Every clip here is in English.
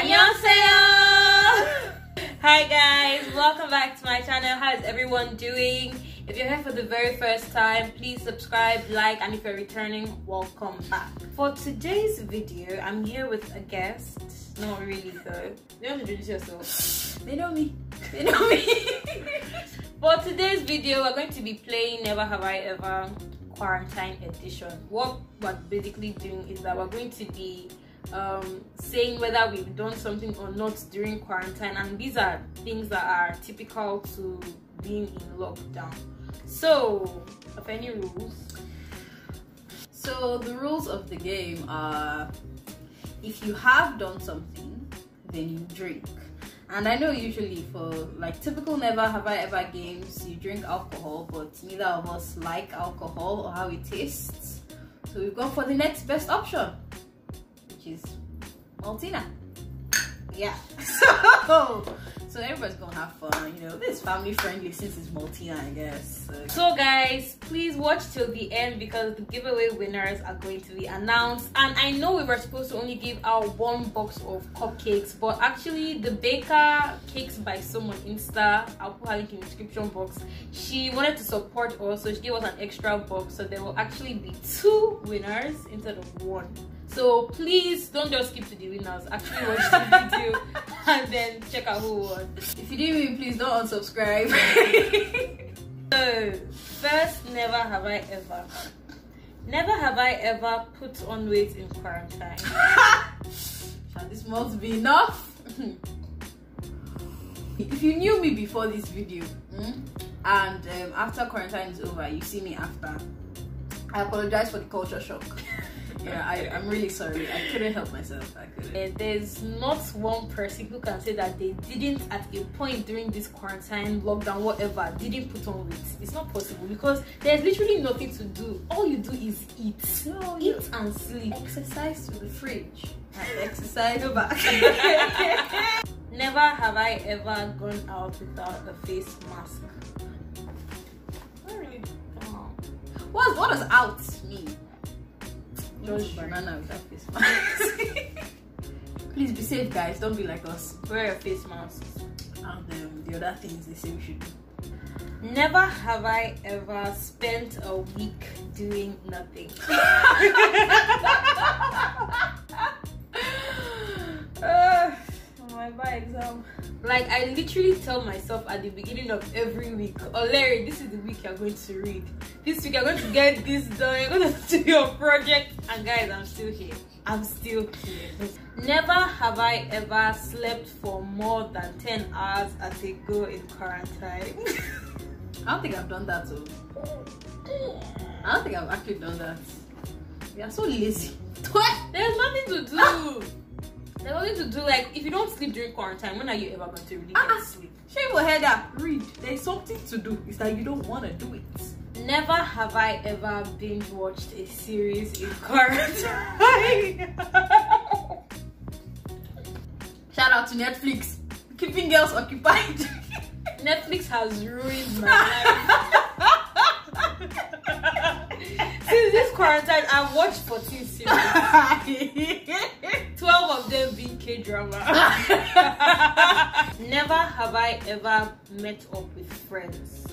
Annyeonghaseyo! Hi guys, welcome back to my channel. How is everyone doing? If you're here for the very first time, please subscribe, like, and if you're returning, welcome back. For today's video, I'm here with a guest. Not really though. You want to introduce yourself? They know me. They know me. For today's video, we're going to be playing Never Have I Ever Quarantine Edition. What we're basically doing is that we're going to be um, saying whether we've done something or not during quarantine, and these are things that are typical to being in lockdown. So, of any rules? So the rules of the game are if you have done something, then you drink. And I know usually for like typical never have I ever games, you drink alcohol, but neither of us like alcohol or how it tastes. So we've gone for the next best option, is Maltina. Yeah. So so everybody's gonna have fun, you know. This is family friendly since it's Maltina, I guess. So. So guys, please watch till the end because the giveaway winners are going to be announced. And I know we were supposed to only give out one box of cupcakes, but actually the baker cakes by someone Insta, I'll put her link in the description box. She wanted to support us, so she gave us an extra box. So there will actually be two winners instead of one. So please don't just skip to the winners. Actually watch the video and then check out who won. If you didn't win, please don't unsubscribe. So, first, never have I ever. Never have I ever put on weight in quarantine. Shall this must be enough? if you knew me before this video mm, and um, after quarantine is over, you see me after, I apologize for the culture shock. Yeah, I, I'm really sorry. I couldn't help myself. I couldn't. There's not one person who can say that they didn't, at a point during this quarantine, lockdown, whatever, didn't put on weight. It's not possible because there's literally nothing to do. All you do is eat. No, you Eat and sleep. exercise to the fridge. I exercise back. Never have I ever gone out without a face mask. Not really. Come what, what does out mean? Just banana with that face mask. Please be safe, guys. Don't be like us. Wear a face mask. And um, the other things they say we should do. Never have I ever spent a week doing nothing. my bar exam. Um. Like I literally tell myself at the beginning of every week, oh Larry, this is the week you're going to read. This week you're going to get this done, you're going to do your project. And guys, I'm still here. I'm still here. Never have I ever slept for more than 10 hours at a go in quarantine. I don't think I've done that too. I don't think I've actually done that. We are so lazy. There's nothing to do. There's nothing to do. Like if you don't sleep during quarantine, when are you ever going to really get Ah. sleep? Shave your head up. Read. There's something to do. It's that you don't want to do it. Never have I ever binge watched a series in quarantine. Shout out to Netflix. Keeping girls occupied. Netflix has ruined my life. Since this quarantine, I've watched 14 series. 12 of them being K drama. Never have I ever met up with friends.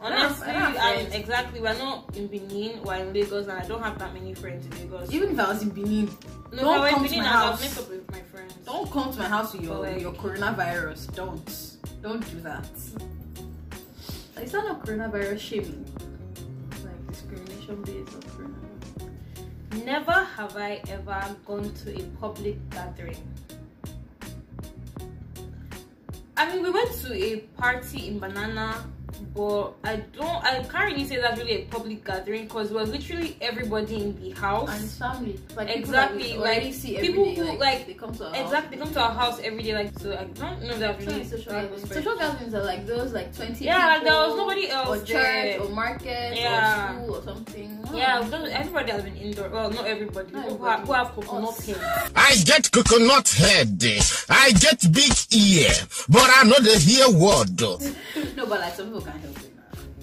Honestly, I don't have I'm exactly. We're not in Benin, we're in Lagos, and I don't have that many friends in Lagos. Even if I was in Benin, no, don't if I in come to Benin, my I would house. met up with my friends. don't come to my house with your, like- your coronavirus. Don't. Don't do that. Is that not coronavirus shaming? Like discrimination based. Never have I ever gone to a public gathering. I mean, we went to a party in Banana, but I don't, I can't really say that's really a public gathering because it was literally everybody in the house. And family. Like Exactly, people that like, see people day, who, like, they come to our exactly, they come to our house every day, like, so I don't know that really. social that gatherings. Social gatherings are like those like 20 Yeah, like, there was nobody else Or church there. or market Yeah. or school or something. Yeah, we everybody has been indoor. Well, not everybody. Not People who have, who have everybody. coconut Us. head. I get coconut head. I get big ear, but I know the hear word. No, but like some people can help it.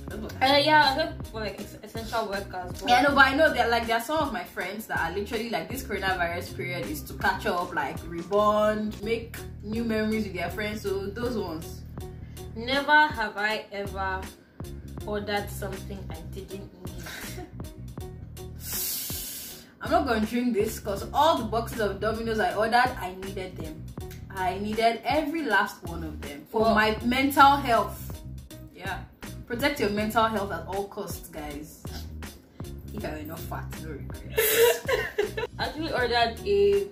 Some Uh, yeah, I hope for like essential workers. But Yeah, no, but I know that like there are some of my friends that are literally like this coronavirus period is to catch up, like rebond, make new memories with their friends. So those ones. Never have I ever ordered something I didn't need. I'm not gonna drink this because all the boxes of Domino's I ordered, I needed them. I needed every last one of them for my mental health. Yeah, protect your mental health at all costs, guys. If I were not fat, no regrets. I actually ordered a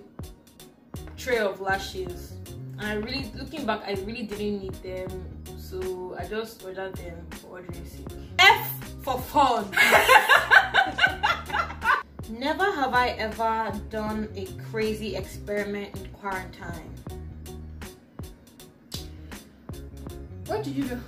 tray of lashes. And I really, looking back, I really didn't need them. So I just ordered them for ordering sake. F for fun. Never have I ever done a crazy experiment in quarantine. What did you do?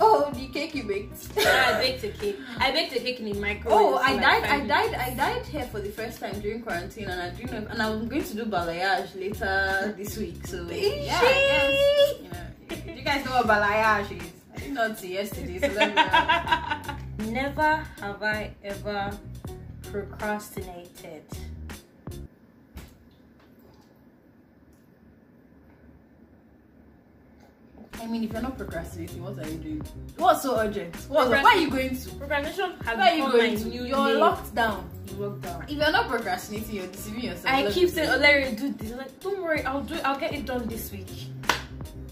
Oh, the cake you baked. I baked a cake. I baked a cake in the microwave. Oh, I died! I died! I died here for the first time during quarantine, and I didn't know, and I'm going to do balayage later this week. So yeah, I guess, you know, you guys know what balayage is. I did not see yesterday, so let me know. Never have I ever procrastinated. I mean, if you're not procrastinating, what are you doing? What's so urgent? What's where are you going to? Procrastination has Where are you going to? new You're locked down. You locked down. If you're not procrastinating, you're deceiving yourself. I keep saying, "Oh. Larry, do this." I'm like, "Don't worry, I'll do it. I'll get it done this week."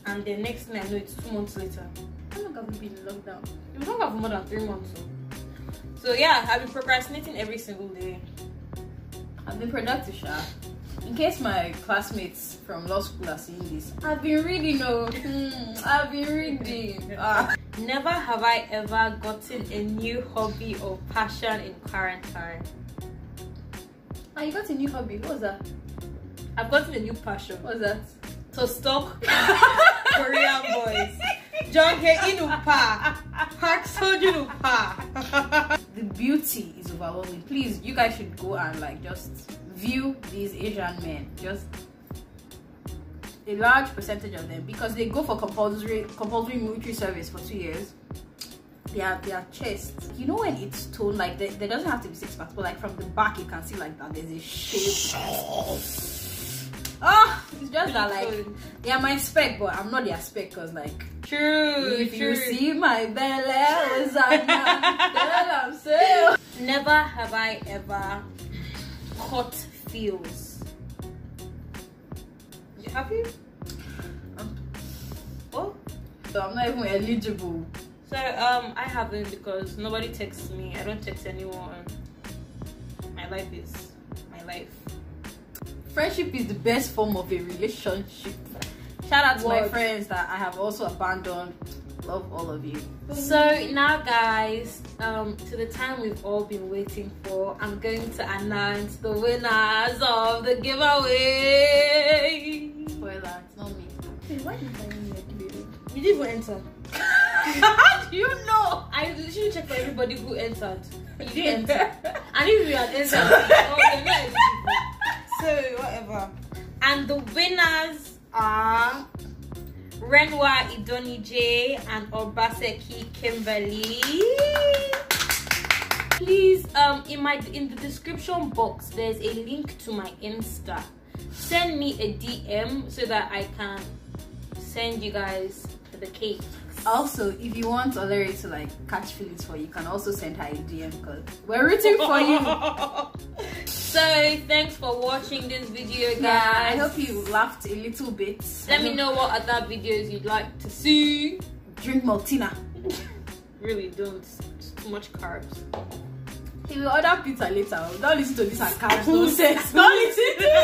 And the next thing I know, it's two months later. How long have we been in lockdown? We don't have more than three months. So, so yeah, I've been procrastinating every single day. I've been productive, Sha. In case my classmates from law school are seeing this, I've been reading. Oh, hmm, I've been reading. Ah. Never have I ever gotten a new hobby or passion in quarantine. Ah, you got a new hobby. What was that? I've gotten a new passion. What was that? to stalk Korean boys. Jung Hae-in oppa. Park Seo-joon oppa. The beauty is overwhelming. Please, you guys should go and like just view these Asian men. Just a large percentage of them because they go for compulsory compulsory military service for two years. Their their chest, you know when it's toned like there, there doesn't have to be six packs, but like from the back you can see like that there's a shape. Oh, it's just that like they are my spec, but I'm not their spec because like True, if true. you see my belly, then I'm saying. Never have I ever caught feels. Have you? Oh, So I'm not even eligible. so um, I haven't because nobody texts me. I don't text anyone. My life is my life. Friendship is the best form of a relationship. Shout out to my friends that I have also abandoned. Love all of you. So now, guys, um, to the time we've all been waiting for, I'm going to announce the winners of the giveaway. Spoiler, it's not me. why did I mean You didn't even enter. How do you know? I literally checked for everybody who entered. You didn't enter. and if you had entered, oh, you're not eligible. So whatever. And the winners are Renwa Idonije and Obaseki Kimberly. Please, um, in my in the description box, there's a link to my Insta. Send me a DM so that I can send you guys the cake. Also, if you want Olere to like catch feelings for you, you can also send her a DM because we're rooting for you. so thanks for watching this video guys Yeah, I hope you laughed a little bit. let me know what other videos you'd like to see Drink Maltina. really don't it's too much carbs If you order pizza later, don't listen to this and carbs nonsense. Don't listen to it.